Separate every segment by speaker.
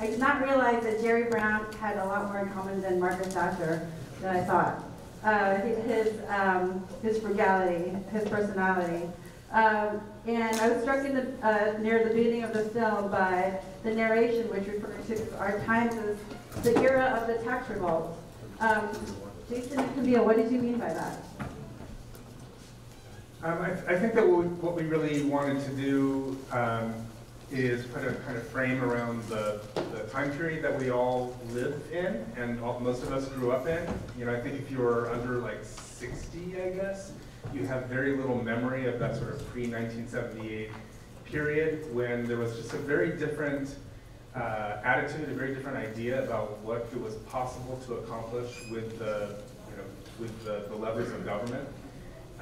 Speaker 1: I did not realize that Jerry Brown had a lot more in common than Margaret Thatcher than I thought. Uh, his, um, his frugality, his personality. Um, and I was struck in the, uh, near the beginning of the film by the narration, which refers to our times as the era of the tax revolt. Um, Jason and Camille, what did you mean by that?
Speaker 2: Um, I, I, think that what we, what we, really wanted to do um, is put a kind of frame around the, the time period that we all live in and all, most of us grew up in. You know, I think if you were under like 60, I guess, you have very little memory of that sort of pre-1978 period when there was just a very different uh, attitude, a very different idea about what it was possible to accomplish with the, you know, with the, the levers of government.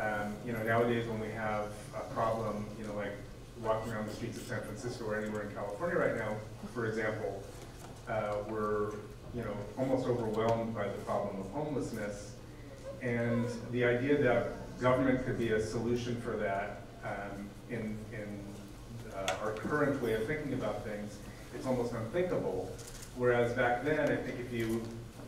Speaker 2: Um, you know, nowadays when we have a problem, you know, like walking around the streets of San Francisco or anywhere in California right now, for example, uh, we're, you know, almost overwhelmed by the problem of homelessness. And the idea that government could be a solution for that um, in, in uh, our current way of thinking about things, it's almost unthinkable. Whereas back then, I think if you,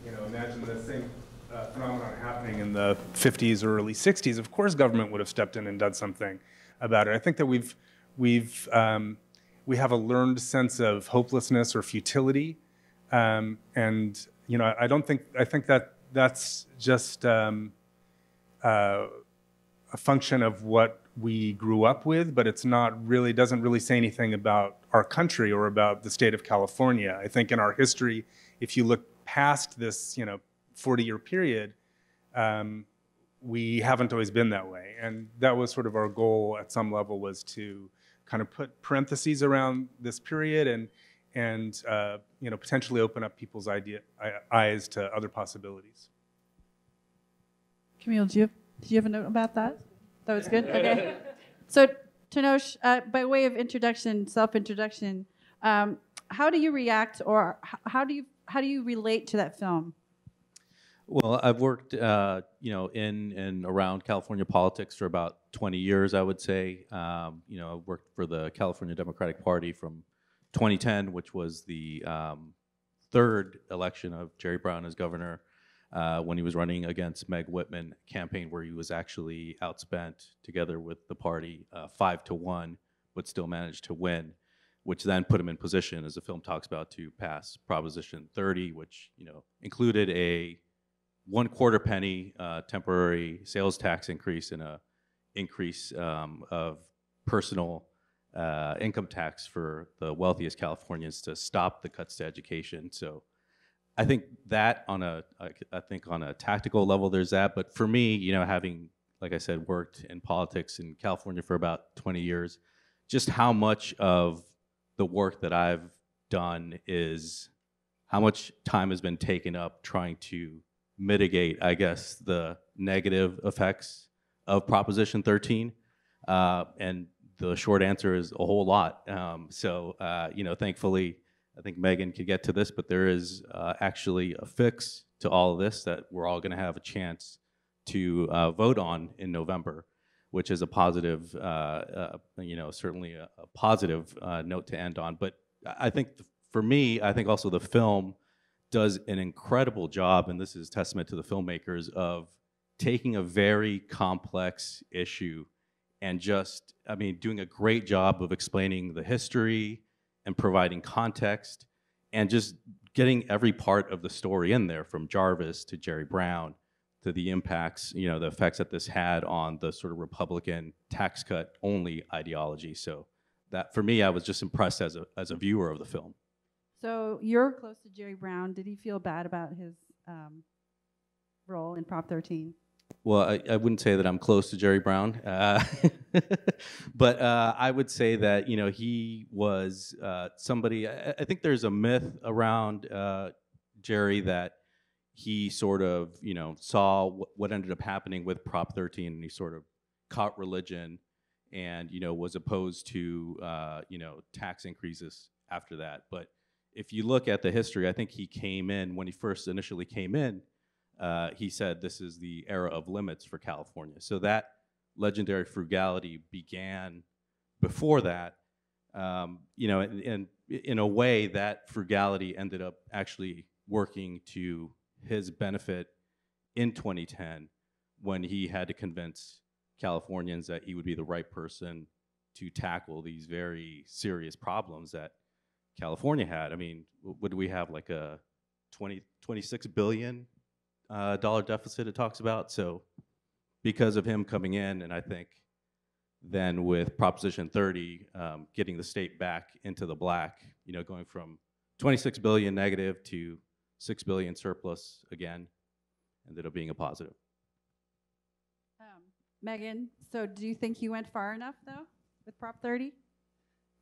Speaker 2: you know, imagine the same uh, phenomenon happening in the 50s or early 60s, of course government would have stepped in and done something about it. I think that we've, we've, um, we have a learned sense of hopelessness or futility. Um, and, you know, I don't think, I think that that's just um, uh, a function of what we grew up with, but it's not really, doesn't really say anything about our country or about the state of California. I think in our history, if you look past this, you know, 40 year period, um, we haven't always been that way. And that was sort of our goal at some level was to kind of put parentheses around this period and, and uh, you know, potentially open up people's idea, eyes to other possibilities.
Speaker 3: Camille, do you, have, do you have a note about that? That was good? Okay. So, Tenoch, uh, by way of introduction, self-introduction, um, how do you react or how do you, how do you relate to that film?
Speaker 4: Well, I've worked, uh, you know, in and around California politics for about 20 years, I would say. Um, you know, I worked for the California Democratic Party from 2010, which was the um, third election of Jerry Brown as governor, uh, when he was running against Meg Whitman campaign, where he was actually outspent together with the party uh, five to one, but still managed to win, which then put him in position, as the film talks about, to pass Proposition 30, which you know included a one quarter penny uh, temporary sales tax increase in a increase um, of personal uh, income tax for the wealthiest Californians to stop the cuts to education. So I think that on a, I think on a tactical level, there's that. But for me, you know, having, like I said, worked in politics in California for about 20 years, just how much of the work that I've done is how much time has been taken up trying to mitigate, I guess, the negative effects of Proposition 13? Uh, and the short answer is a whole lot. Um, so, uh, you know, thankfully, I think Megan could get to this, but there is uh, actually a fix to all of this that we're all going to have a chance to uh, vote on in November, which is a positive, uh, uh, you know, certainly a, a positive note to end on. But I think for me, I think also the film does an incredible job, and this is testament to the filmmakers, of taking a very complex issue and just, I mean, doing a great job of explaining the history and providing context and just getting every part of the story in there from Jarvis to Jerry Brown to the impacts, you know, the effects that this had on the sort of Republican tax cut only ideology. So that for me, I was just impressed as a, as a viewer of the film.
Speaker 3: So you're close to Jerry Brown. Did he feel bad about his um, role in Prop 13?
Speaker 4: Well, I, I, wouldn't say that I'm close to Jerry Brown, uh, but uh, I would say that you know he was uh, somebody. I, I, think there's a myth around uh, Jerry that he sort of you know saw what ended up happening with Prop 13, and he sort of caught religion, and you know was opposed to uh, you know tax increases after that, but if you look at the history, I think he came in when he first initially came in. Uh, he said this is the era of limits for California. So that legendary frugality began before that. Um, you know, and, and, in a way, that frugality ended up actually working to his benefit in 2010 when he had to convince Californians that he would be the right person to tackle these very serious problems that California had. I mean, what do we have, like a 20, 26 billion uh, dollar deficit it talks about? So because of him coming in, and I think then with Proposition 30, um, getting the state back into the black, you know, going from 26 billion negative to 6 billion surplus again, ended up being a positive.
Speaker 3: Um, Megan, so do you think you went far enough though with Prop 30?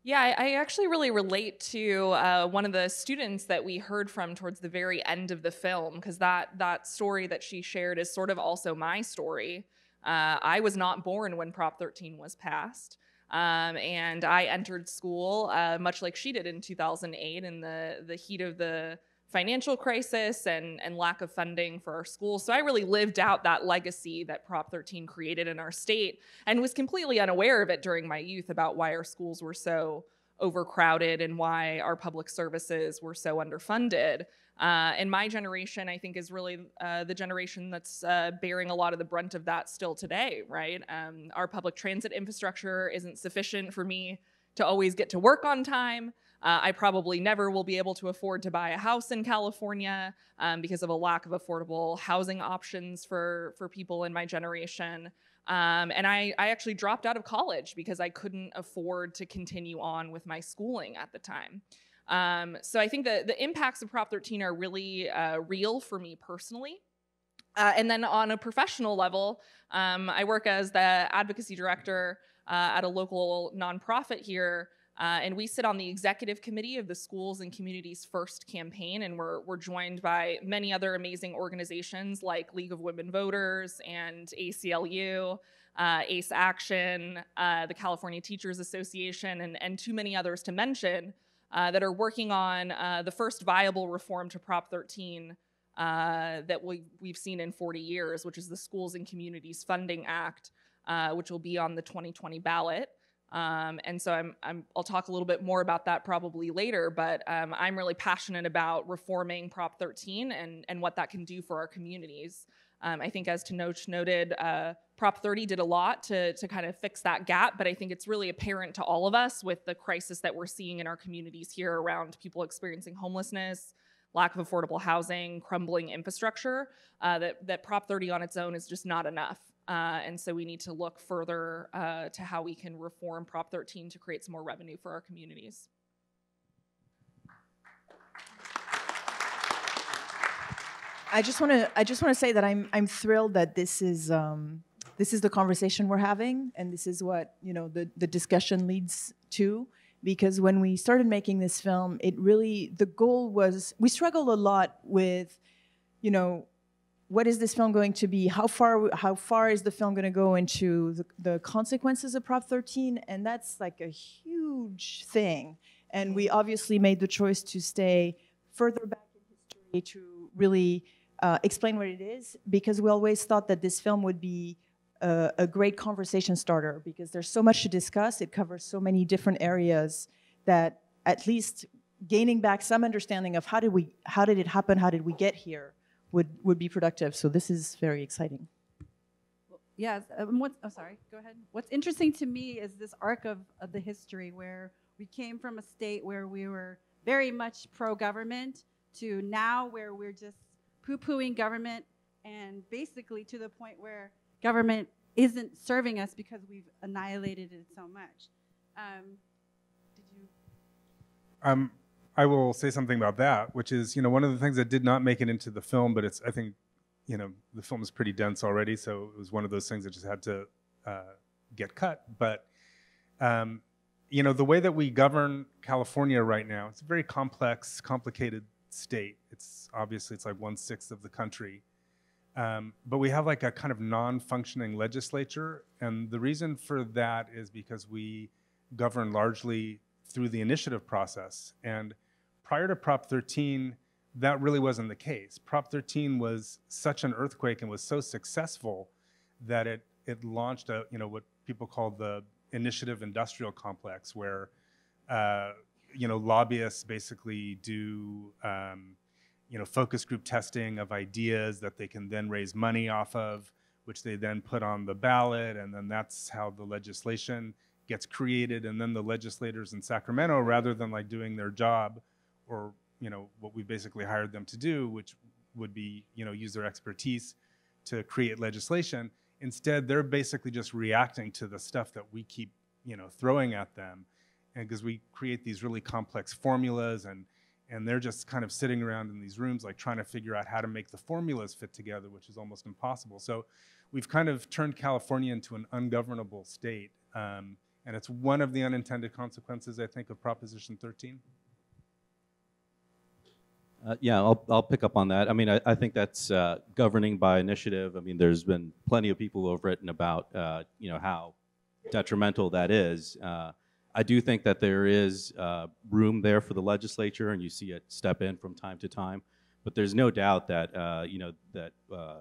Speaker 5: Yeah, I, actually really relate to uh, one of the students that we heard from towards the very end of the film, because that that story that she shared is sort of also my story. Uh, I was not born when Prop 13 was passed, um, and I entered school uh, much like she did in 2008 in the the heat of the financial crisis and, and lack of funding for our schools. So I really lived out that legacy that Prop 13 created in our state and was completely unaware of it during my youth about why our schools were so overcrowded and why our public services were so underfunded. Uh, and my generation, I think, is really uh, the generation that's uh, bearing a lot of the brunt of that still today, right? Um, our public transit infrastructure isn't sufficient for me to always get to work on time. Uh, I probably never will be able to afford to buy a house in California um, because of a lack of affordable housing options for, for people in my generation. Um, and I, I actually dropped out of college because I couldn't afford to continue on with my schooling at the time. Um, so I think that the impacts of Prop 13 are really uh, real for me personally. Uh, and then on a professional level, um, I work as the advocacy director uh, at a local nonprofit here. Uh, and we sit on the executive committee of the Schools and Communities First campaign, and we're, we're joined by many other amazing organizations like League of Women Voters and ACLU, uh, ACE Action, uh, the California Teachers Association, and, and too many others to mention uh, that are working on uh, the first viable reform to Prop 13 uh, that we, we've seen in 40 years, which is the Schools and Communities Funding Act, which will be on the 2020 ballot. Um, and so I'm, I'm, I'll talk a little bit more about that probably later, but um, I'm really passionate about reforming Prop 13 and, and what that can do for our communities. Um, I think as Tenoch noted, uh, Prop 30 did a lot to, to kind of fix that gap, but I think it's really apparent to all of us with the crisis that we're seeing in our communities here around people experiencing homelessness, lack of affordable housing, crumbling infrastructure, uh, that, that Prop 30 on its own is just not enough. Uh, and so we need to look further uh, to how we can reform Prop 13 to create some more revenue for our communities.
Speaker 6: I just want to I just want to say that I'm I'm thrilled that this is um, this is the conversation we're having and this is what you know the the discussion leads to because when we started making this film it really the goal was we struggled a lot with you know what is this film going to be? How far how far is the film going to go into the, the consequences of prop 13 and that's like a huge thing. And we obviously made the choice to stay further back in history to really uh, explain what it is because we always thought that this film would be a, a great conversation starter because there's so much to discuss. It covers so many different areas that at least gaining back some understanding of how did we how did it happen, how did we get here would would be productive. So this is very exciting.
Speaker 3: Yes. Um, what's, oh, sorry. Go ahead. What's interesting to me is this arc of, of the history where we came from a state where we were very much pro-government to now where we're just poo-pooing government and basically to the point where government isn't serving us because we've annihilated it so much. Um, did you?
Speaker 2: Um, I will say something about that, which is, you know, one of the things that did not make it into the film, but it's, I think, you know, the film is pretty dense already, so it was one of those things that just had to uh, get cut. But, um, you know, the way that we govern California right now, it's a very complex, complicated state. It's obviously it's like one sixth of the country, um, but we have like a kind of non-functioning legislature, and the reason for that is because we govern largely through the initiative process. And prior to Prop 13, that really wasn't the case. Prop 13 was such an earthquake and was so successful that it it launched a you know what people call the initiative industrial complex, where uh, you know, lobbyists basically do, um, you know, focus group testing of ideas that they can then raise money off of, which they then put on the ballot, and then that's how the legislation gets created. And then the legislators in Sacramento, rather than like doing their job, or you know, what we basically hired them to do, which would be, you know, use their expertise to create legislation. Instead, they're basically just reacting to the stuff that we keep, you know, throwing at them, and because we create these really complex formulas and and they're just kind of sitting around in these rooms like trying to figure out how to make the formulas fit together which is almost impossible. So we've kind of turned california into an ungovernable state um, and it's one of the unintended consequences i think of proposition 13
Speaker 4: Uh, yeah, I'll, I'll pick up on that. I mean, I, I think that's uh, governing by initiative. I mean, there's been plenty of people who have written about, uh, you know, how detrimental that is. Uh, I do think that there is uh, room there for the legislature, and you see it step in from time to time. But there's no doubt that, uh, you know, that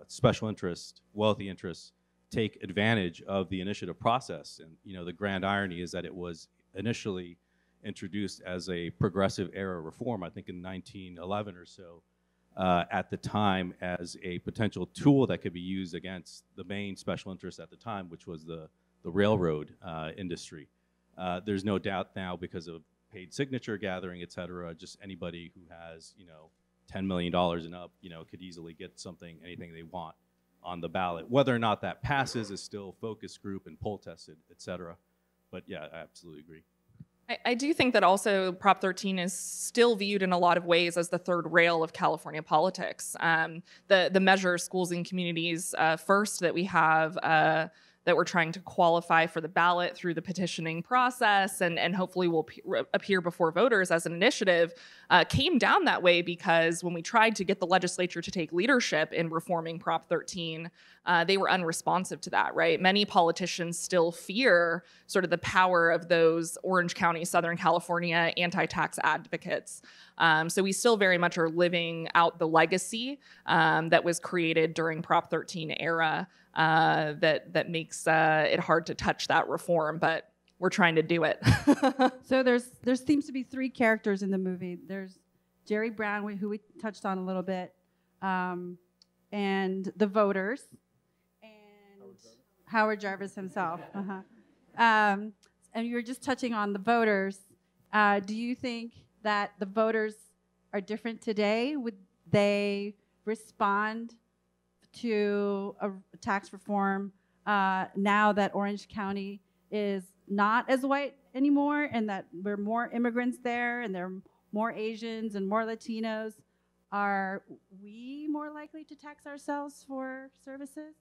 Speaker 4: special interest, wealthy interests, take advantage of the initiative process. And, you know, the grand irony is that it was initially introduced as a progressive era reform, I think in 1911 or so, uh, at the time as a potential tool that could be used against the main special interest at the time, which was the, the railroad uh, industry. Uh, there's no doubt now because of paid signature gathering, et cetera, just anybody who has, you know, $10 million and up, you know, could easily get something, anything they want on the ballot. Whether or not that passes is still focus group and poll tested, et cetera. But yeah, I absolutely agree.
Speaker 5: I, do think that also Prop 13 is still viewed in a lot of ways as the third rail of California politics. Um, the the measure schools and communities uh, first that we have. Uh, that we're trying to qualify for the ballot through the petitioning process and, and hopefully will appear before voters as an initiative uh, came down that way because when we tried to get the legislature to take leadership in reforming Prop 13, uh, they were unresponsive to that, right? Many politicians still fear sort of the power of those Orange County, Southern California anti tax advocates. Um, so we still very much are living out the legacy um, that was created during Prop 13 era uh, that that makes uh, it hard to touch that reform, but we're trying to do it.
Speaker 3: so there's there seems to be three characters in the movie. There's Jerry Brown, who we touched on a little bit, um, and the voters, and Howard Jarvis, Howard Jarvis himself. Uh-huh. Um, and you were just touching on the voters. Uh, do you think that the voters are different today? Would they respond to a tax reform uh, now that Orange County is not as white anymore and that we're more immigrants there and there are more Asians and more Latinos? Are we more likely to tax ourselves for services?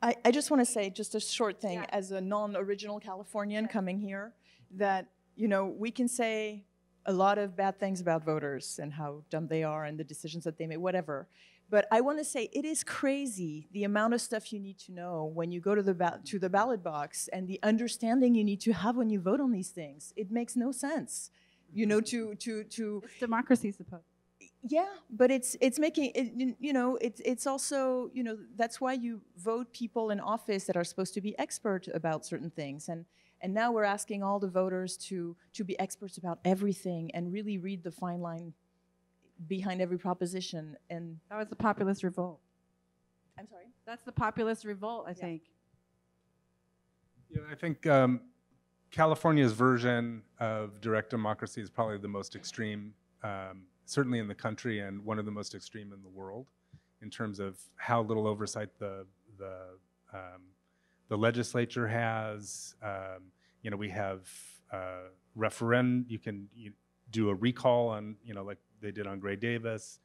Speaker 6: I, I just want to say just a short thing yeah. as a non-original Californian coming here that you know we can say a lot of bad things about voters and how dumb they are and the decisions that they make whatever but I want to say it is crazy the amount of stuff you need to know when you go to the to the ballot box and the understanding you need to have when you vote on these things. It makes no sense, you know. To to to
Speaker 3: it's democracy, suppose.
Speaker 6: Yeah, but it's it's making it, you know it's it's also you know that's why you vote people in office that are supposed to be expert about certain things and and now we're asking all the voters to to be experts about everything and really read the fine line behind every proposition. And
Speaker 3: that was the populist revolt.
Speaker 6: I'm sorry.
Speaker 3: That's the populist revolt, I
Speaker 6: yeah.
Speaker 3: think.
Speaker 2: Yeah, I think um, California's version of direct democracy is probably the most extreme, um, certainly in the country, and one of the most extreme in the world, in terms of how little oversight the the um, the legislature has. Um, you know, we have uh, referendum. You can you do a recall on, you know, like they did on Gray Davis.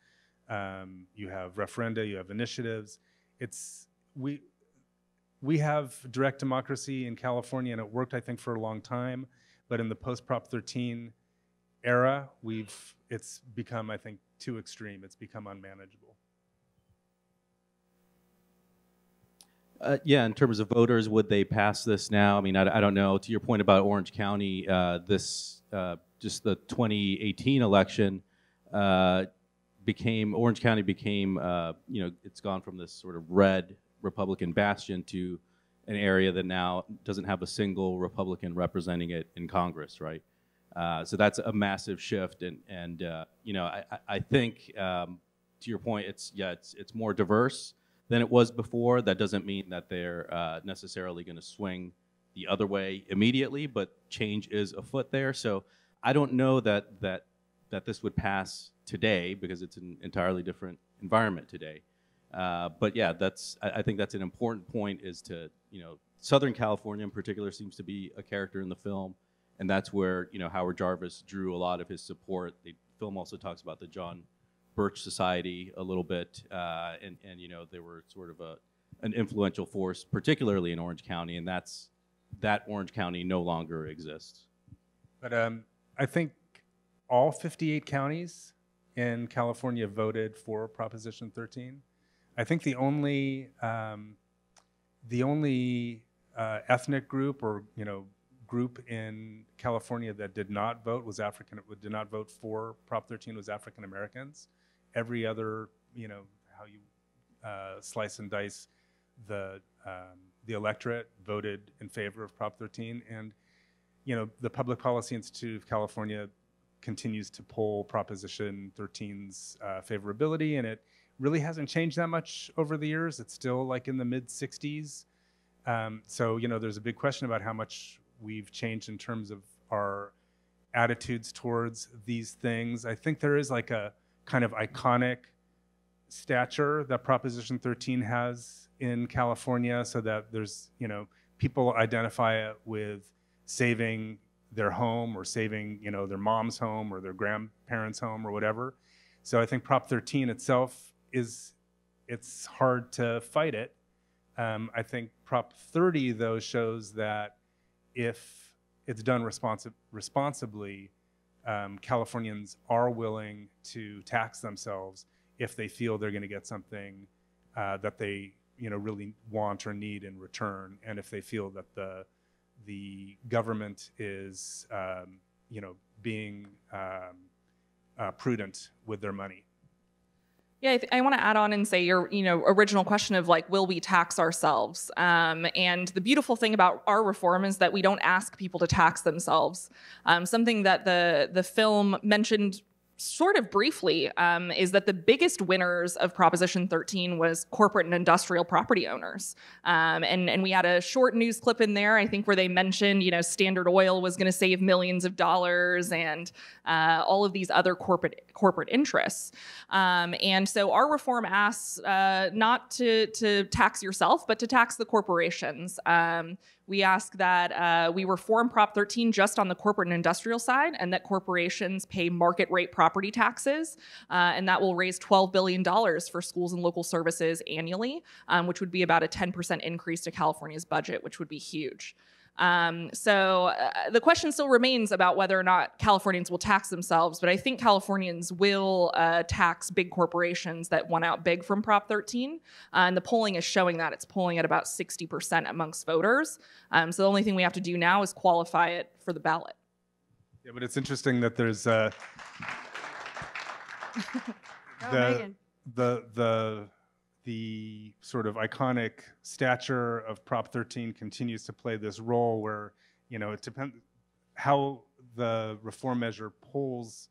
Speaker 2: Um, you have referenda, you have initiatives. It's we we have direct democracy in California, and it worked, I think, for a long time. But in the post Prop 13 era, we've it's become, I think, too extreme. It's become unmanageable.
Speaker 4: Uh, yeah, in terms of voters, would they pass this now? I mean, I, I don't know. To your point about Orange County, uh, this uh, just the 2018 election uh, became Orange County became uh, you know it's gone from this sort of red Republican bastion to an area that now doesn't have a single Republican representing it in Congress, right? Uh, so that's a massive shift, and and uh, you know I, I- think um, to your point, it's yeah it's it's more diverse than it was before. That doesn't mean that they're uh, necessarily going to swing the other way immediately, but change is afoot there. So I don't know that that that this would pass today because it's an entirely different environment today. Uh, but yeah, that's I, I think that's an important point. Is to you know Southern California in particular seems to be a character in the film, and that's where you know Howard Jarvis drew a lot of his support. The film also talks about the John Birch Society a little bit, uh, and and you know they were sort of a an influential force, particularly in Orange County, and that's that Orange County no longer exists.
Speaker 2: But um, I think all 58 counties in California voted for Proposition 13. I think the only um, the only uh, ethnic group or you know group in California that did not vote was African did not vote for Prop 13 was African Americans. Every other you know how you uh, slice and dice the um, the electorate voted in favor of Prop 13 and you know, the Public Policy Institute of California continues to pull Proposition 13's uh, favorability, and it really hasn't changed that much over the years. It's still like in the mid 60s. Um, so, you know, there's a big question about how much we've changed in terms of our attitudes towards these things. I think there is like a kind of iconic stature that Proposition 13 has in California, so that there's, you know, people identify it with saving their home or saving, you know, their mom's home or their grandparents' home or whatever. So I think Prop 13 itself is, it's hard to fight it. Um, I think Prop 30 though shows that if it's done responsi- responsibly, um, Californians are willing to tax themselves if they feel they're going to get something uh, that they, you know, really want or need in return, and if they feel that the the government is, um, you know, being um, uh, prudent with their money.
Speaker 5: Yeah, I, th- I want to add on and say your, you know, original question of like, will we tax ourselves? Um, and the beautiful thing about our reform is that we don't ask people to tax themselves. Um, something that the the film mentioned sort of briefly um, is that the biggest winners of Proposition 13 was corporate and industrial property owners. Um, and, and we had a short news clip in there, I think, where they mentioned, you know, Standard Oil was going to save millions of dollars and uh, all of these other corporate corporate interests. Um, and so our reform asks uh, not to, to tax yourself, but to tax the corporations. We ask that uh, we reform Prop 13 just on the corporate and industrial side, and that corporations pay market rate property taxes, uh, and that will raise $12 billion for schools and local services annually, um, which would be about a 10% increase to California's budget, which would be huge. Um, so uh, the question still remains about whether or not Californians will tax themselves, but I think Californians will uh, tax big corporations that won out big from Prop 13. Uh, and the polling is showing that it's polling at about 60% amongst voters. Um, so the only thing we have to do now is qualify it for the ballot.
Speaker 2: Yeah, but it's interesting that there's uh,
Speaker 3: Go,
Speaker 2: the, the the the sort of iconic stature of Prop 13 continues to play this role where you know it depends how the reform measure polls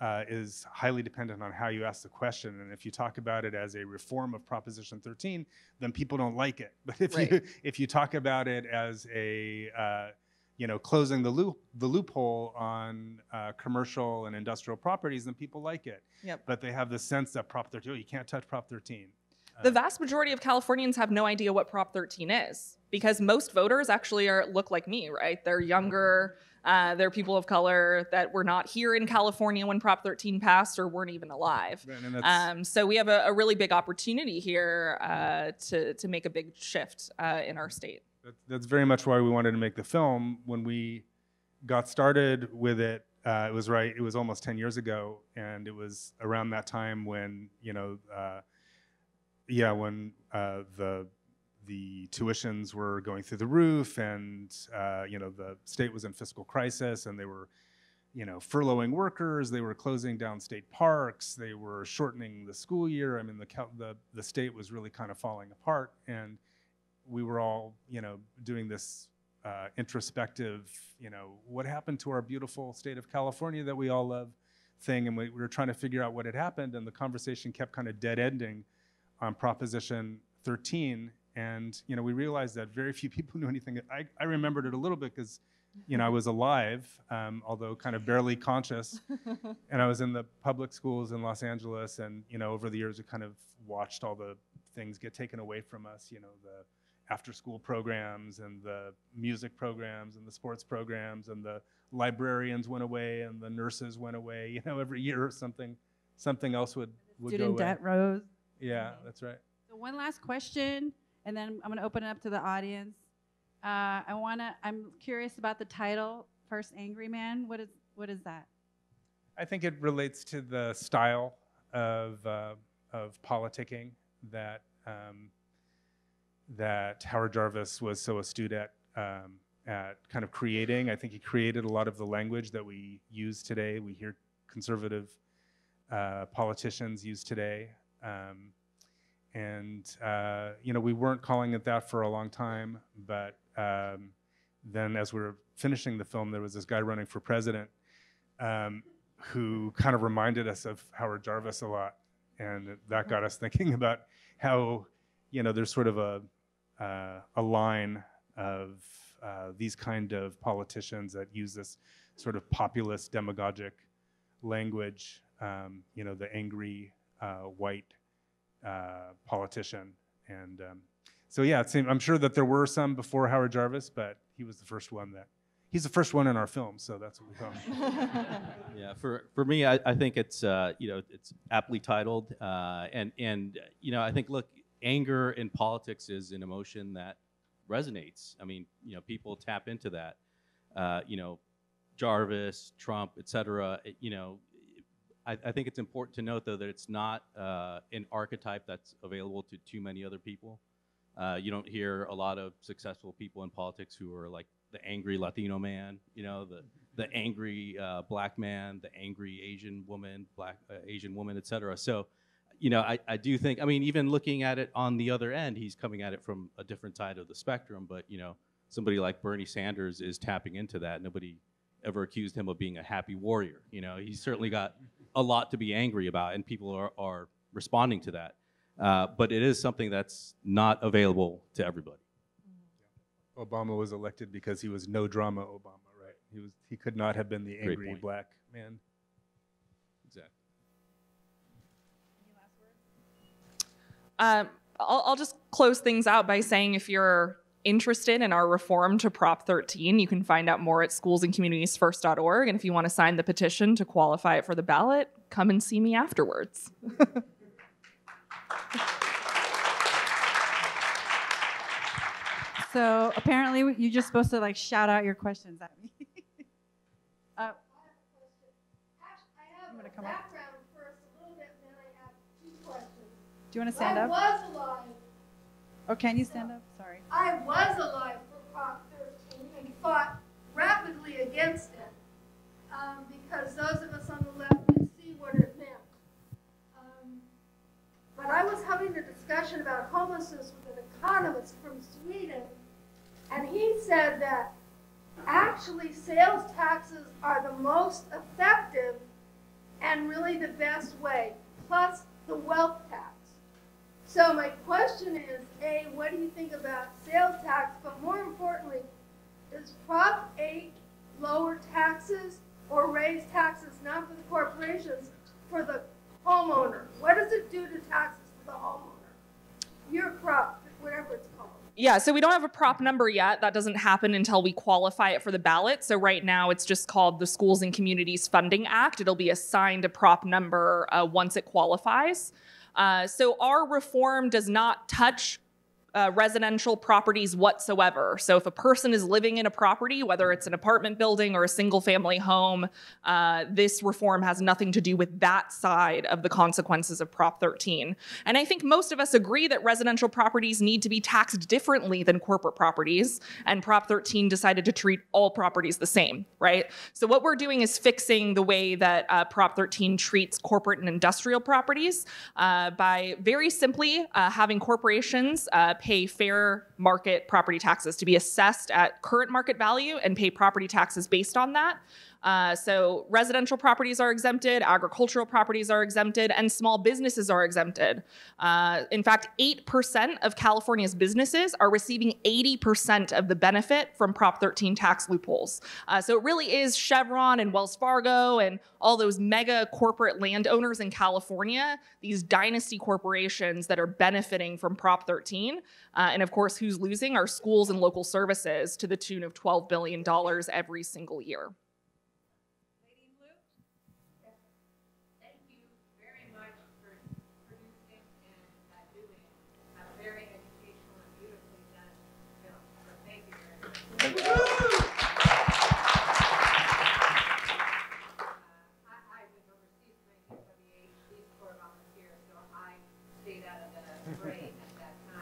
Speaker 2: uh, is highly dependent on how you ask the question. And if you talk about it as a reform of Proposition 13, then people don't like it. But if you if you talk about it as a uh, you know closing the loop the loophole on uh, commercial and industrial properties, then people like it.
Speaker 5: Yep.
Speaker 2: But they have the sense that Prop 13, oh, you can't touch Prop 13.
Speaker 5: The vast majority of Californians have no idea what Prop 13 is because most voters actually are look like me, right? They're younger, uh, they're people of color that were not here in California when Prop 13 passed or weren't even alive. Um, so we have a, a really big opportunity here uh, to to make a big shift uh, in our state.
Speaker 2: That, that's very much why we wanted to make the film. When we got started with it, uh, it was right. It was almost ten years ago, and it was around that time when you know, uh, yeah, when uh, the the tuitions were going through the roof, and uh, you know, the state was in fiscal crisis, and they were. You know, furloughing workers. They were closing down state parks. They were shortening the school year. I mean, the the the state was really kind of falling apart, and we were all, you know, doing this uh, introspective, you know, what happened to our beautiful state of California that we all love thing, and we, we were trying to figure out what had happened, and the conversation kept kind of dead ending on Proposition 13, and you know, we realized that very few people knew anything. I, I remembered it a little bit because, you know, I was alive, um, although kind of barely conscious, and I was in the public schools in Los Angeles, and you know, over the years, we kind of watched all the things get taken away from us. You know, the after-school programs and the music programs and the sports programs and the librarians went away and the nurses went away. You know, every year something something else would would go
Speaker 3: Student
Speaker 2: away.
Speaker 3: debt rose.
Speaker 2: Yeah, that's right.
Speaker 3: So one last question, and then I'm going to open it up to the audience. Uh, I want to. I'm curious about the title, First Angry Man. What is what is that?
Speaker 2: I think it relates to the style of uh, of politicking that um, that Howard Jarvis was so astute at um, at kind of creating. I think he created a lot of the language that we use today. We hear conservative uh, politicians use today. Um, and uh, you know we weren't calling it that for a long time, but um, then as we were finishing the film, there was this guy running for president um, who kind of reminded us of Howard Jarvis a lot, and that got us thinking about how you know there's sort of a uh, a line of uh, these kind of politicians that use this sort of populist demagogic language. Um, you know, the angry white uh, politician, and um, so yeah, seemed, I'm sure that there were some before Howard Jarvis, but he was the first one that he's the first one in our film, so that's what we call him.
Speaker 4: Yeah, for, for me, I, I think it's uh, you know it's aptly titled, uh, and and you know I think look, anger in politics is an emotion that resonates. I mean, you know, people tap into that. Uh, you know, Jarvis, Trump, et cetera. it- You know, I, I think it's important to note though that it's not uh, an archetype that's available to too many other people. Uh, you don't hear a lot of successful people in politics who are like the angry Latino man, you know, the the angry uh, black man, the angry Asian woman, black uh, Asian woman, etc. So, you know, I, I do think, I mean, even looking at it on the other end, he's coming at it from a different side of the spectrum. But you know, somebody like Bernie Sanders is tapping into that. Nobody ever accused him of being a happy warrior. You know, he's certainly got a lot to be angry about, and people are, are responding to that. Uh, but it is something that's not available to everybody.
Speaker 2: Obama was elected because he was no drama Obama, right? He was he could not have been the angry black man.
Speaker 4: Exactly.
Speaker 5: Um, I'll, I'll just close things out by saying if you're interested in our reform to Prop 13, you can find out more at schoolsandcommunitiesfirst.org. And if you want to sign the petition to qualify it for the ballot, come and see me afterwards.
Speaker 3: So apparently you're just supposed to like shout out your questions at me. uh,
Speaker 7: I have
Speaker 3: gonna come up?
Speaker 7: first, bit, and then I have two questions.
Speaker 3: do you want to stand
Speaker 7: I
Speaker 3: up? Or can you stand up? Sorry.
Speaker 7: I was alive for Prop 13 and fought rapidly against it um, because those of us on the left could see what it meant. Um, but I was having a discussion about homelessness with an economist from Sweden, and he said that actually sales taxes are the most effective and really the best way, plus the wealth tax. So my question is, A, what do you think about sales tax? But more importantly, does Prop 8 lower taxes or raise taxes, not for the corporations, for the homeowner? What does it do to taxes for the homeowner? Your prop, whatever it's called.
Speaker 5: Yeah, so we don't have a prop number yet. That doesn't happen until we qualify it for the ballot. So right now it's just called the Schools and Communities Funding Act. It'll be assigned a prop number uh, once it qualifies. Uh, so our reform does not touch uh, residential properties whatsoever. So if a person is living in a property, whether it's an apartment building or a single family home, uh, this reform has nothing to do with that side of the consequences of Prop 13. And I think most of us agree that residential properties need to be taxed differently than corporate properties. And Prop 13 decided to treat all properties the same, right? So what we're doing is fixing the way that uh, Prop 13 treats corporate and industrial properties uh, by very simply uh, having corporations uh, pay fair market property taxes to be assessed at current market value and pay property taxes based on that. Uh, so residential properties are exempted, agricultural properties are exempted, and small businesses are exempted. Uh, in fact, 8% of California's businesses are receiving 80% of the benefit from Prop 13 tax loopholes. Uh, so it really is Chevron and Wells Fargo and all those mega corporate landowners in California, these dynasty corporations that are benefiting from Prop 13. Uh, and of course, who's losing are schools and local services to the tune of $12 billion every single year.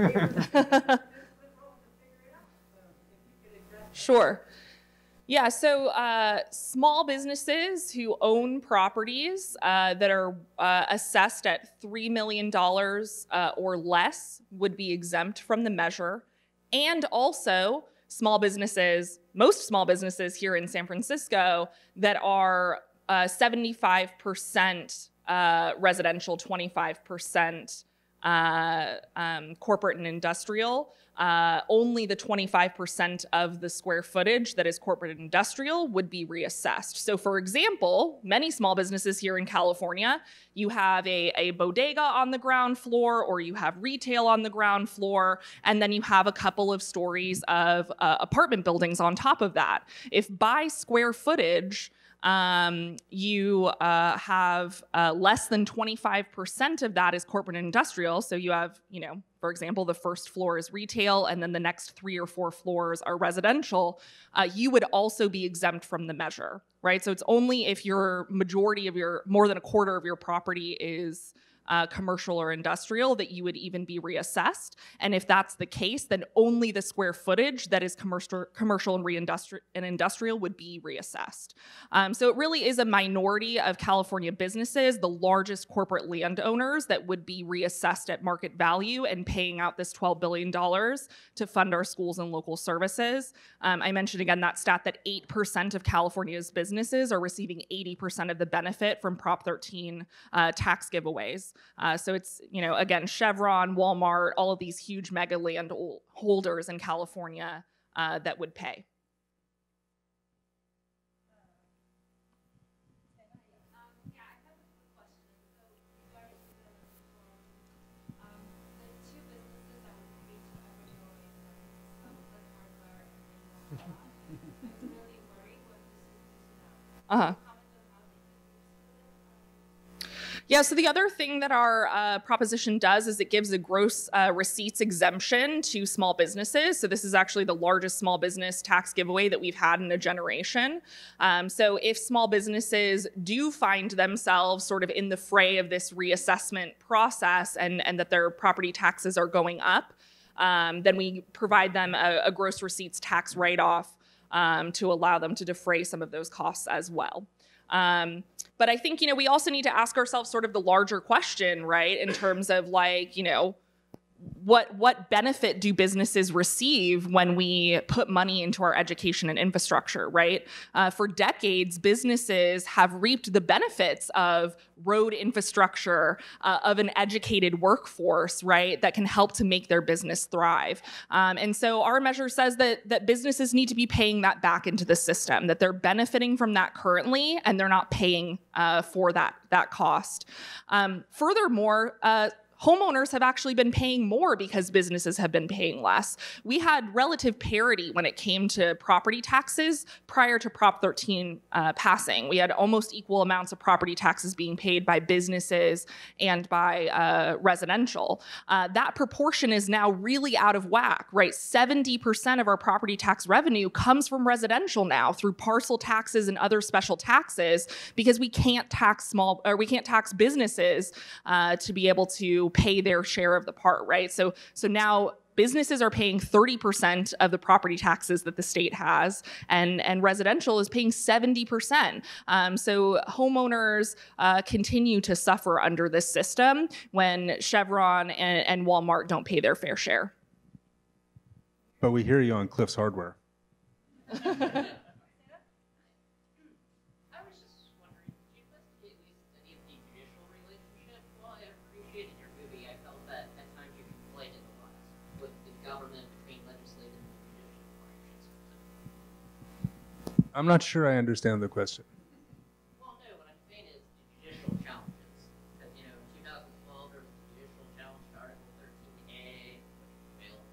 Speaker 5: Sure. Yeah, so uh, small businesses who own properties uh, that are uh, assessed at $3 million uh, or less would be exempt from the measure. And also, small businesses, most small businesses here in San Francisco that are uh, 75% uh, residential, 25% uh, um, corporate and industrial. Uh, only the 25% of the square footage that is corporate and industrial would be reassessed. So, for example, many small businesses here in California, you have a, a bodega on the ground floor, or you have retail on the ground floor, and then you have a couple of stories of uh, apartment buildings on top of that. If by square footage, um, you uh, have uh, less than 25% of that is corporate and industrial. So you have, you know, for example, the first floor is retail, and then the next three or four floors are residential. Uh, you would also be exempt from the measure, right? So it's only if your majority of your, more than a quarter of your property is uh, commercial or industrial that you would even be reassessed. And if that's the case, then only the square footage that is commercial, commercial and, and industrial would be reassessed. Um, so it really is a minority of California businesses, the largest corporate landowners that would be reassessed at market value and paying out this $12 billion to fund our schools and local services. Um, I mentioned again that stat that 8% of California's businesses are receiving 80% of the benefit from Prop 13 uh, tax giveaways. Uh, so it's, you know, again, Chevron, Walmart, all of these huge mega land holders in California uh, that would pay. Uh huh.
Speaker 8: comment on how they can use it.
Speaker 5: Yeah, so the other thing that our uh, proposition does is it gives a gross uh, receipts exemption to small businesses. So this is actually the largest small business tax giveaway that we've had in a generation. Um, so if small businesses do find themselves sort of in the fray of this reassessment process and, and that their property taxes are going up, um, then we provide them a, a gross receipts tax write-off um, to allow them to defray some of those costs as well. Um, but I think, you know, we also need to ask ourselves sort of the larger question, right? In terms of like, you know, what what benefit do businesses receive when we put money into our education and infrastructure right? Uh, for decades businesses have reaped the benefits of road infrastructure uh, of an educated workforce right that can help to make their business thrive. Um, and so our measure says that that businesses need to be paying that back into the system that they're benefiting from that currently and they're not paying uh, for that that cost. Um, furthermore uh, homeowners have actually been paying more because businesses have been paying less. We had relative parity when it came to property taxes prior to Prop 13 uh, passing. We had almost equal amounts of property taxes being paid by businesses and by uh, residential. Uh, that proportion is now really out of whack, right? 70% of our property tax revenue comes from residential now through parcel taxes and other special taxes because we can't tax small or we can't tax businesses uh, to be able to pay their share of the part, right? So so now businesses are paying 30% of the property taxes that the state has and, and residential is paying 70% um, so homeowners uh, continue to suffer under this system when chevron and, and walmart don't pay their fair share
Speaker 2: But we hear you on Cliff's Hardware. I'm not sure I understand the question.
Speaker 9: Well, no, what I'm saying is judicial challenges. Because, you know, 2012, there was the judicial challenge to Article 13A, which failed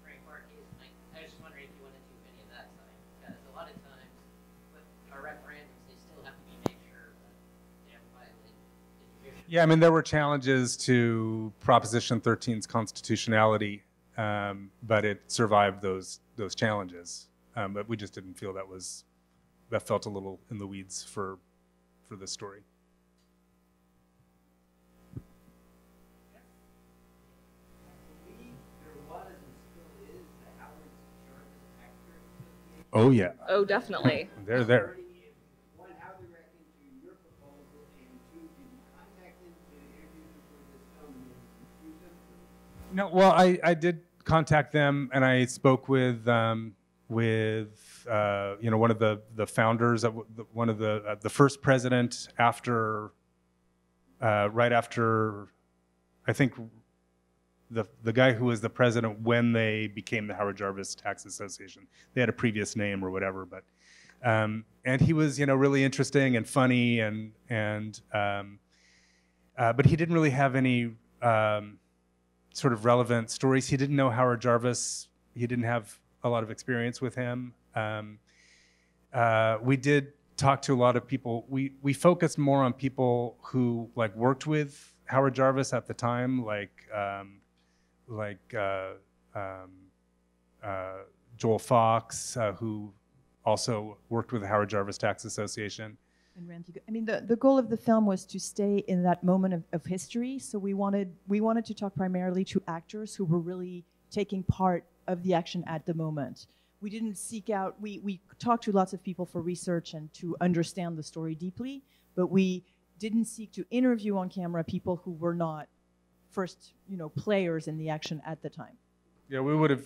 Speaker 9: Supreme Court case. And I, was just wondering if you went into any of that side. Because a lot of times, with our referendums, they still have to be made sure that they don't violate the judicial.
Speaker 2: Yeah, I mean, there were challenges to Proposition 13's constitutionality, um, but it survived those those challenges. Um, but we just didn't feel that was that felt a little in the weeds for for this story. Oh yeah,
Speaker 5: oh definitely
Speaker 2: they're there.
Speaker 10: One, how they reacting to your proposal, and two, did you contact them to interview them for this film and use them?
Speaker 2: No, well, I, I did contact them, and I spoke with um, with uh, you know one of the the founders of one of the uh, the first president after uh, right after I think the the guy who was the president when they became the Howard Jarvis Tax Association. They had a previous name or whatever, but um, and he was you know really interesting and funny and and um, uh, but he didn't really have any. Um, sort of relevant stories. He didn't know Howard Jarvis. He didn't have a lot of experience with him. Um, uh, we did talk to a lot of people. We we focused more on people who like worked with Howard Jarvis at the time, like um, like uh, um, uh, Joel Fox, uh, who also worked with the Howard Jarvis Tax Association.
Speaker 6: I mean, the, the goal of the film was to stay in that moment of, of history. So we wanted we wanted to talk primarily to actors who were really taking part of the action at the moment. We didn't seek out. We we talked to lots of people for research and to understand the story deeply, but we didn't seek to interview on camera people who were not first, you know, players in the action at the time.
Speaker 2: Yeah, we would have.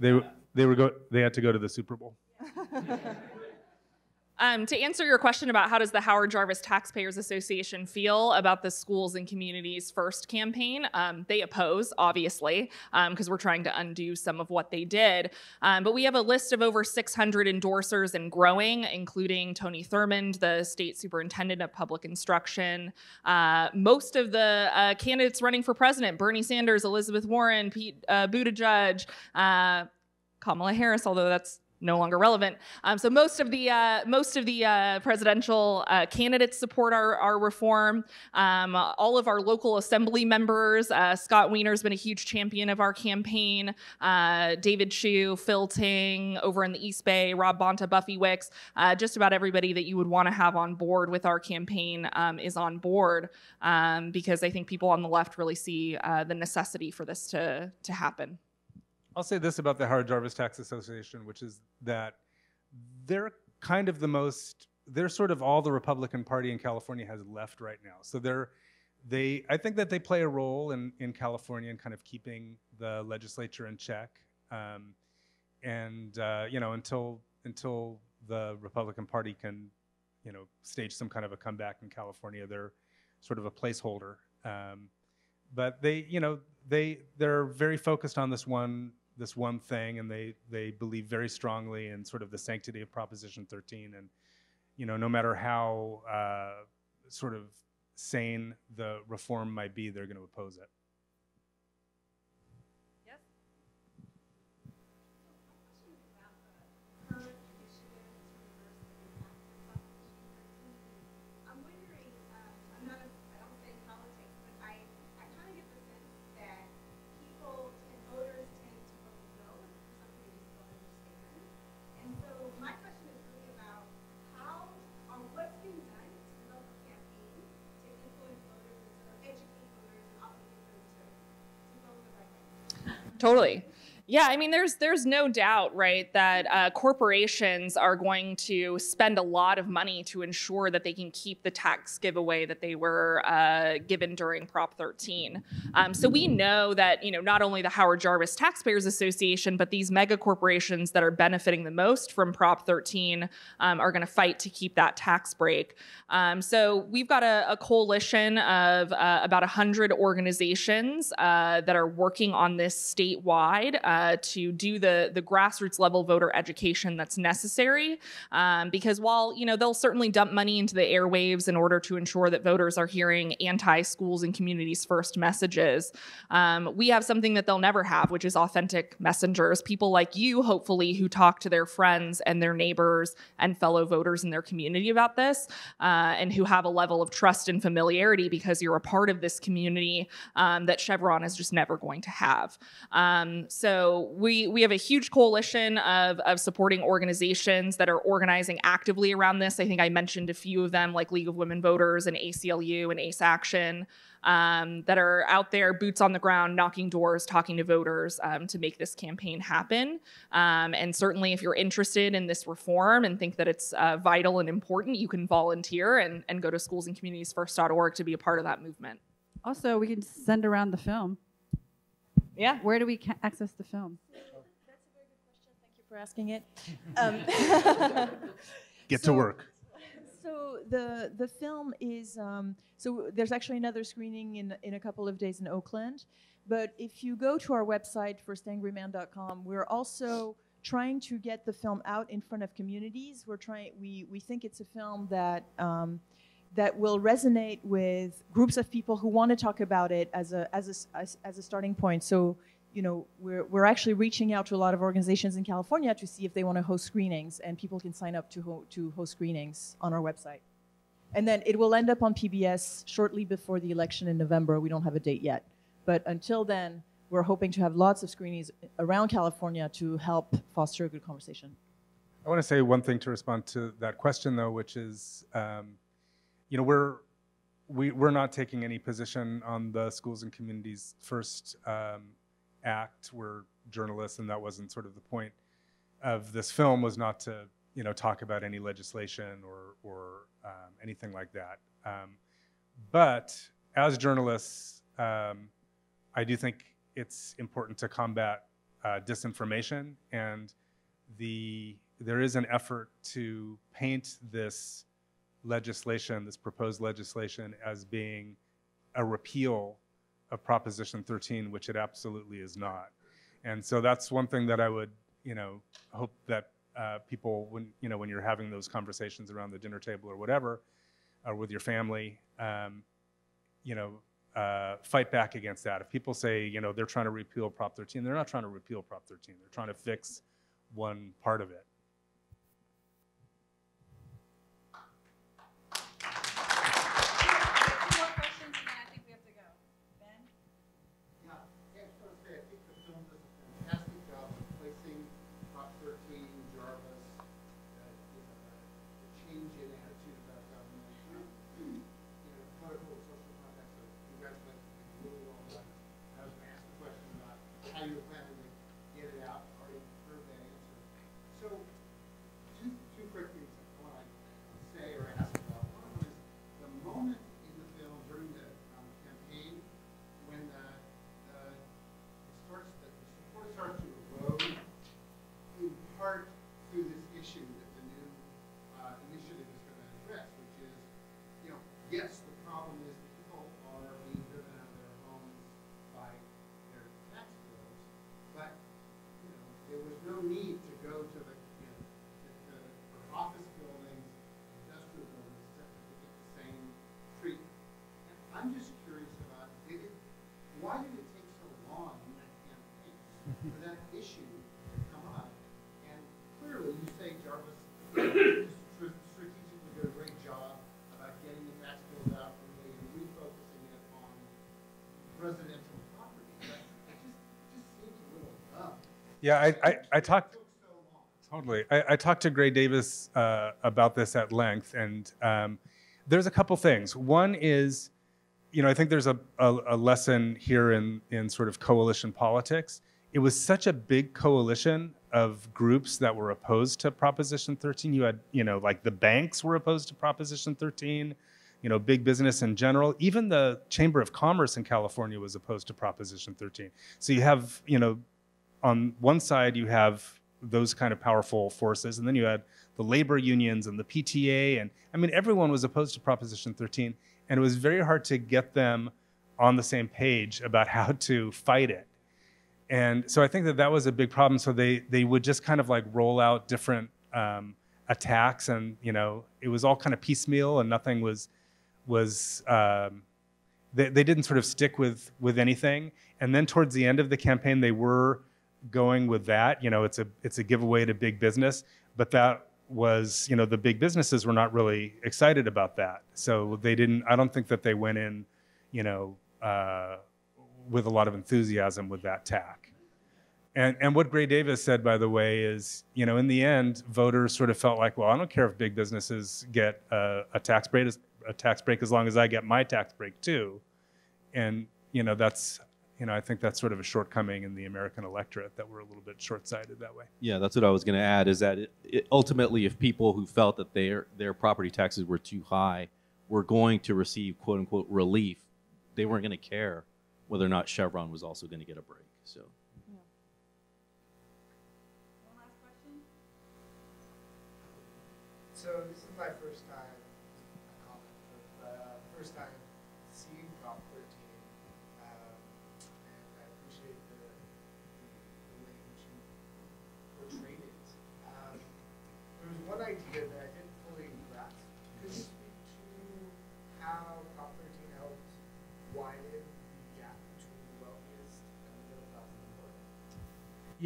Speaker 2: They they were go. They had to go to the Super Bowl.
Speaker 5: Um, to answer your question about how does the Howard Jarvis Taxpayers Association feel about the Schools and Communities First campaign, um, they oppose, obviously, because we're trying to undo some of what they did. Um, but we have a list of over 600 endorsers and growing, including Tony Thurmond, the state superintendent of public instruction. Uh, most of the uh, candidates running for president, Bernie Sanders, Elizabeth Warren, Pete uh, Buttigieg, uh, Kamala Harris, although that's no longer relevant. Um, so most of the uh, most of the uh, presidential uh, candidates support our, our reform. Um, all of our local assembly members. uh, Scott Wiener's been a huge champion of our campaign. Uh, David Chiu, Phil Ting over in the East Bay, Rob Bonta, Buffy Wicks. uh, just about everybody that you would want to have on board with our campaign um, is on board um, because I think people on the left really see the necessity for this to to happen.
Speaker 2: I'll say this about the Howard Jarvis Tax Association, which is that they're kind of the most they're sort of all the Republican Party in California has left right now. So they're they I think that they play a role in in California in kind of keeping the legislature in check. Um, and uh, you know until until the Republican Party can you know stage some kind of a comeback in California, they're sort of a placeholder. Um, but they you know they they're very focused on this one this one thing and they they believe very strongly in sort of the sanctity of proposition 13 and you know no matter how uh, sort of sane the reform might be, they're going to oppose it.
Speaker 5: Totally. Yeah, I mean, there's there's no doubt, right, that uh, corporations are going to spend a lot of money to ensure that they can keep the tax giveaway that they were uh, given during Prop 13. Um, so we know that you know not only the Howard Jarvis Taxpayers Association, but these mega corporations that are benefiting the most from Prop 13 um, are going to fight to keep that tax break. Um, so we've got a, a coalition of uh, about 100 organizations uh, that are working on this statewide uh, to do the, the grassroots level voter education that's necessary. Um, because while, you know, they'll certainly dump money into the airwaves in order to ensure that voters are hearing anti-schools and communities first messages, um, we have something that they'll never have, which is authentic messengers, people like you, hopefully, who talk to their friends and their neighbors and fellow voters in their community about this, uh, and who have a level of trust and familiarity because you're a part of this community um, that Chevron is just never going to have. Um, so we we have a huge coalition of, of supporting organizations that are organizing actively around this. I think I mentioned a few of them, like League of Women Voters and ACLU and ACCE Action um, that are out there, boots on the ground, knocking doors, talking to voters um, to make this campaign happen. Um, and certainly, if you're interested in this reform and think that it's uh, vital and important, you can volunteer and, and go to schoolsandcommunitiesfirst.org to be a part of that movement.
Speaker 3: Also, we can send around the film.
Speaker 5: Yeah.
Speaker 3: Where do we ca- access the film? That's a very good question.
Speaker 6: Thank you for asking it. Um,
Speaker 2: Get to work.
Speaker 6: So the the film is um, so there's actually another screening in in a couple of days in Oakland, but if you go to our website firstangryman.com, we're also trying to get the film out in front of communities. We're trying we we think it's a film that. Um, that will resonate with groups of people who want to talk about it as a as a as a starting point. So you know we're we're actually reaching out to a lot of organizations in California to see if they want to host screenings, and people can sign up to ho- to host screenings on our website. And then it will end up on PBS shortly before the election in November. We don't have a date yet, but until then, we're hoping to have lots of screenings around California to help foster a good conversation.
Speaker 2: I want to say one thing to respond to that question, though, which is, um, you know, we're we, we're not taking any position on the schools and communities first um, act. We're journalists, and that wasn't sort of the point of this film was not to you know talk about any legislation or or um, anything like that. Um, but as journalists, um, I do think it's important to combat uh, disinformation and the there is an effort to paint this legislation, this proposed legislation, as being a repeal of Proposition 13, which it absolutely is not. And so that's one thing that I would, you know, hope that uh, people, when you know, when you're having those conversations around the dinner table or whatever, or with your family, um, you know, uh, fight back against that. If people say, you know, they're trying to repeal Prop 13, they're not trying to repeal Prop 13. They're trying to fix one part of it.
Speaker 10: About how
Speaker 2: Yeah, I, I, I talked, totally. I, I talked to Gray Davis uh, about this at length, and um, there's a couple things. One is, you know, I think there's a, a, a lesson here in, in sort of coalition politics. It was such a big coalition of groups that were opposed to Proposition 13. You had, you know, like the banks were opposed to Proposition 13, you know, big business in general. Even the Chamber of Commerce in California was opposed to Proposition 13. So you have, you know, on one side you have those kind of powerful forces, and then you had the labor unions and the PTA, and I mean everyone was opposed to Proposition 13, and it was very hard to get them on the same page about how to fight it. And so I think that that was a big problem. So they they would just kind of like roll out different um, attacks, and you know it was all kind of piecemeal, and nothing was was um, they, they didn't sort of stick with with anything. And then towards the end of the campaign, they were going with that. You know, it's a it's a giveaway to big business, but that was you know the big businesses were not really excited about that. So they didn't. I don't think that they went in, you know, uh, with a lot of enthusiasm with that tack. And, and what Gray Davis said, by the way, is you know in the end, voters sort of felt like, well, I don't care if big businesses get a, a tax break, a tax break as long as I get my tax break too. And you know that's you know, I think that's sort of a shortcoming in the American electorate that we're a little bit short-sighted that way.
Speaker 4: Yeah, that's what I was going to add. Is that it, it, ultimately, if people who felt that their their property taxes were too high were going to receive "quote unquote" relief, they weren't going to care whether or not Chevron was also going to get a break. So. Yeah. One last question.
Speaker 10: So this is my first time, uh, first time seeing Prop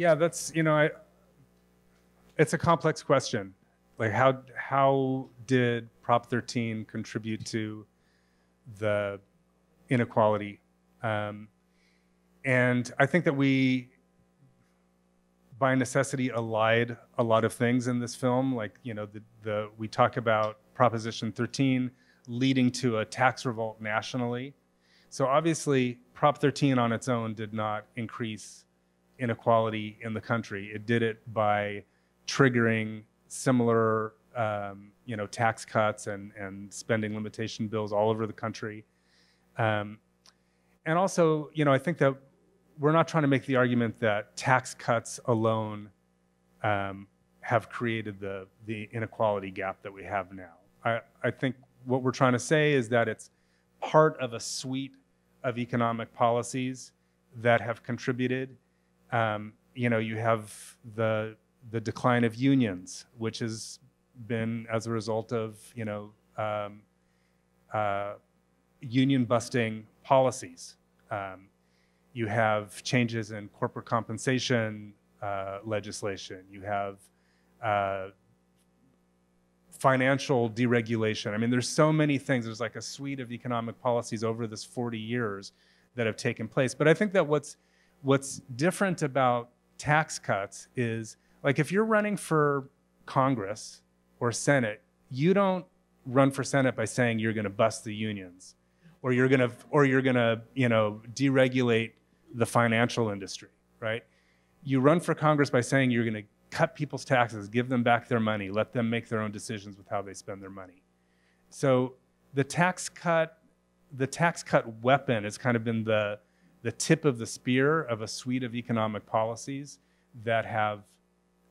Speaker 2: Yeah, that's you know, I. It's a complex question. Like how how did Prop 13 contribute to the inequality? Um, and I think that we, by necessity, allied a lot of things in this film. Like you know, the the we talk about Proposition 13 leading to a tax revolt nationally. So obviously, Prop 13 on its own did not increase inequality in the country. It did it by triggering similar um, you know tax cuts and and spending limitation bills all over the country um, and also you know i think that we're not trying to make the argument that tax cuts alone um, have created the the inequality gap that we have now I, I think what we're trying to say is that it's part of a suite of economic policies that have contributed um, you know you have the the decline of unions, which has been as a result of you know um, uh, union busting policies. Um, you have changes in corporate compensation uh, legislation. You have uh, financial deregulation. I mean, there's so many things. There's like a suite of economic policies over this 40 years that have taken place. But I think that what's what's different about tax cuts is like if you're running for Congress or Senate, you don't run for Senate by saying you're going to bust the unions or you're going to or you're going to, you know, deregulate the financial industry, right? You run for Congress by saying you're going to cut people's taxes, give them back their money, let them make their own decisions with how they spend their money. So the tax cut the tax cut weapon has kind of been the the tip of the spear of a suite of economic policies that have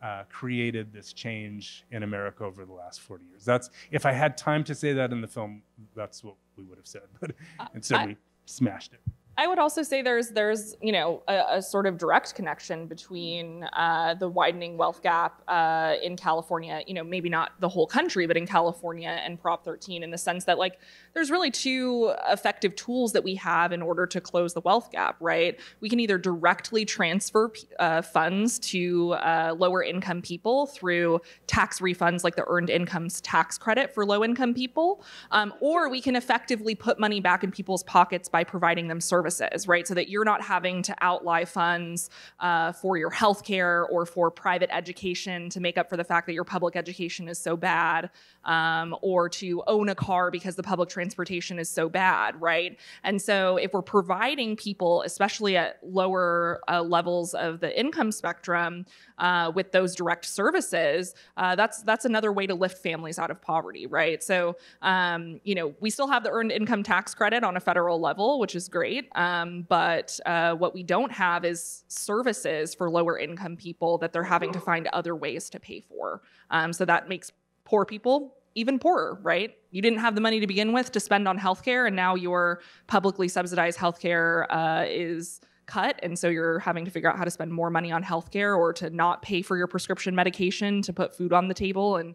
Speaker 2: uh, created this change in America over the last 40 years. That's if I had time to say that in the film, that's what we would have said. But instead,
Speaker 5: I-
Speaker 2: we smashed it.
Speaker 5: I would also say there's there's you know a, a sort of direct connection between uh, the widening wealth gap uh, in California, you know maybe not the whole country, but in California and Prop 13, in the sense that like there's really two effective tools that we have in order to close the wealth gap, right? We can either directly transfer uh, funds to uh, lower income people through tax refunds like the earned incomes tax credit for low income people, um, or we can effectively put money back in people's pockets by providing them services services, right? So that you're not having to outlie funds uh, for your healthcare or for private education to make up for the fact that your public education is so bad, um, or to own a car because the public transportation is so bad, right? And so if we're providing people, especially at lower uh, levels of the income spectrum, uh, with those direct services, uh, that's that's another way to lift families out of poverty, right? So, um, you know, we still have the earned income tax credit on a federal level, which is great, um, but uh, what we don't have is services for lower income people that they're having to find other ways to pay for. Um, so that makes poor people even poorer, right? You didn't have the money to begin with to spend on healthcare, and now your publicly subsidized healthcare uh, is cut, and so you're having to figure out how to spend more money on healthcare or to not pay for your prescription medication to put food on the table and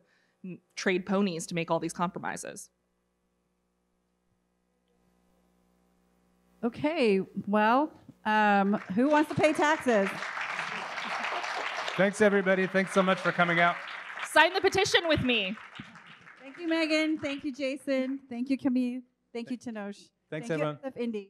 Speaker 5: trade ponies to make all these compromises.
Speaker 3: Okay, well, um, who wants to pay taxes?
Speaker 2: Thanks, everybody. Thanks so much for coming out.
Speaker 5: Sign the petition with me.
Speaker 3: Thank you, Megan. Thank you, Jason. Thank you, Camille. Thank you, Tenoch.
Speaker 2: Thanks,
Speaker 3: Thank
Speaker 2: everyone.
Speaker 3: You, SF Indie.